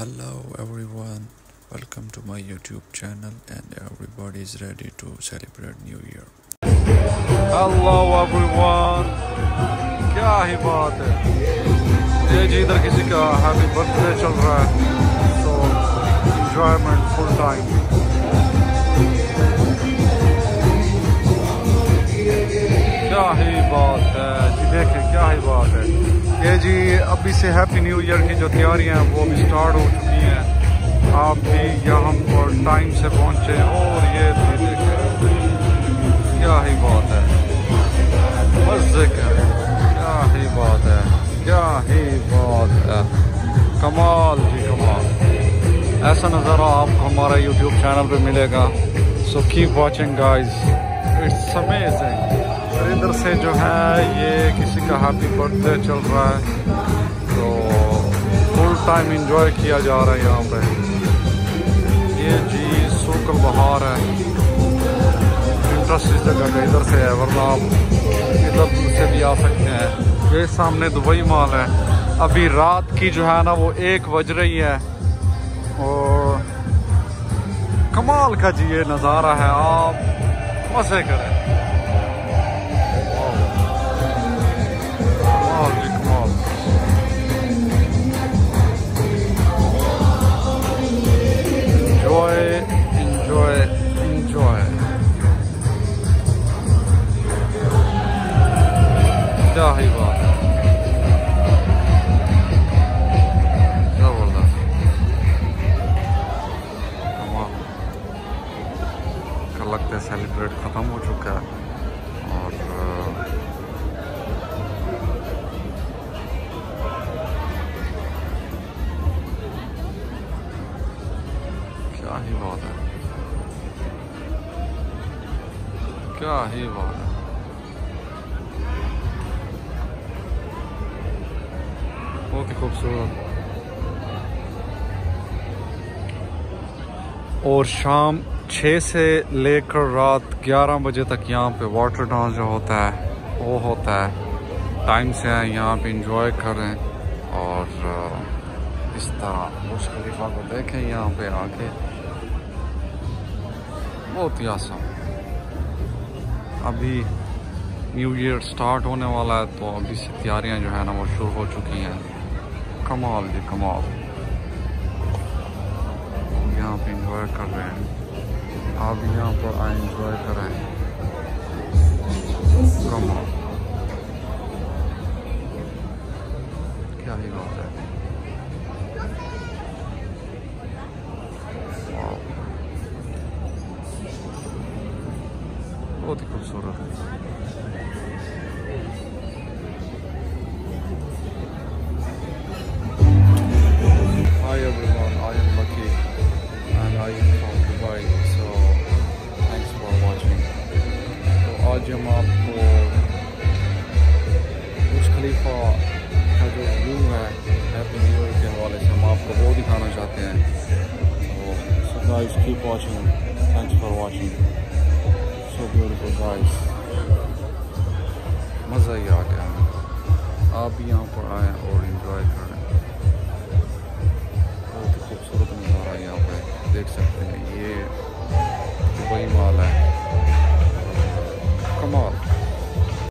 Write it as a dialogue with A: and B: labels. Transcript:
A: hello everyone. Welcome to my youtube channel and everybody is ready to celebrate new year.
B: Hello everyone. kya hi baat hai ye ji kisi ka happy birthday chal raha hai so enjoyment full time. ابھی سے happy new year کی جو تیاریاں ہیں، وہ بھی start ہو چکی ہیں۔ آپ بھی یہاں پر ٹائم سے پہنچے اور یہ بھی دیکھیں۔ کیا ہی بات ہے۔ مزے کا کیا ہی بات ہے۔ کیا ہی بات ہے۔ کمال جی کمال۔ ایسا نظارہ آپ کو ہمارا یوٹیوب چینل پہ ملے گا۔ So keep watching guys it's amazing ادھر سے جو ہے، یہ کسی کا ہیپی برتھ ڈے چل رہا ہے۔ ٹائم انجوائے کیا جا رہا ہے یہاں پہ یہ جی سوکل بہار ہے انٹرسٹ اس جگہ کا ادھر سے ہے ورنہ آپ ادھر سے بھی آ سکتے ہیں یہ سامنے دبئی مال ہے ابھی رات کی جو ہے نا وہ ایک بج رہی ہے اور کمال کا جی یہ نظارہ ہے آپ مزے کریں کا لگتا ہے سیلیبریٹ ختم ہو چکا ہے اور کیا ہی بات ہے۔ کیا ہی بات ہے۔ بہت ہی خوبصورت۔ اور شام چھ سے لے کر رات گیارہ بجے تک یہاں پہ واٹر ڈانس جو ہوتا ہے، وہ ہوتا ہے۔ ٹائم سے آئیں یہاں پہ انجوائے کریں اور اس طرح۔ برج خلیفہ کو دیکھیں یہاں پہ آ کے بہت ہی آسان۔ ابھی نیو ایئر سٹارٹ ہونے والا ہے، تو ابھی سے تیاریاں جو ہے نا، وہ شروع ہو چکی ہیں۔ کمال جی کمال۔ یہاں پہ انجوائے کر رہے ہیں۔ آپ یہاں پر آئیں انجوائے کریں کمال کیا ہی بات ہے؟ بہت ہی خوبصورت ہے۔ Hi everyone, I am Lucky. تو ہم آپ کو برج خلیفہ کا جو ویو ہے ہیپی نیو ایئر کے حوالے سے ہم آپ کو وہ دکھانا چاہتے ہیں تو so guys keep watching, thanks for watching. So beautiful guys. مزہ ہی آ گیا آپ بھی یہاں پر آئیں اور انجوائے کریں بہت ہی خوبصورت نظارہ یہاں پہ دیکھ سکتے ہیں یہ